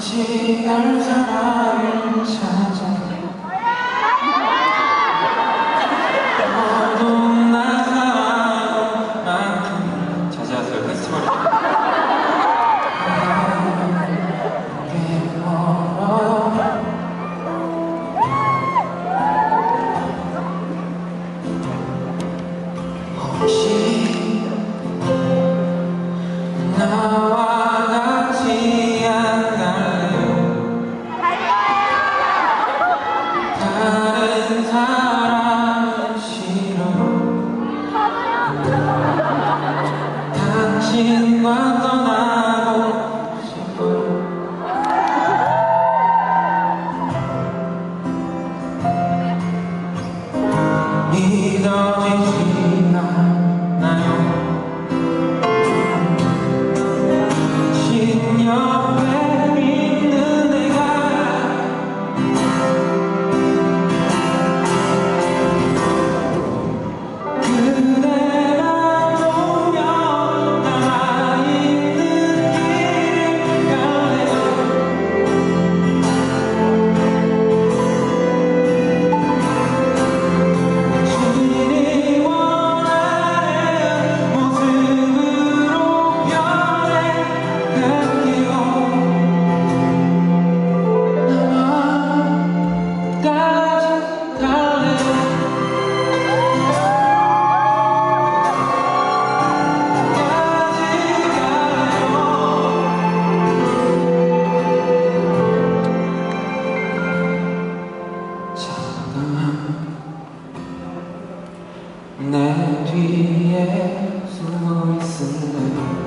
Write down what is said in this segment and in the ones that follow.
같이 널 사랑을 찾아 다시 만나 내 뒤에 숨어 있을래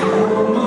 Oh.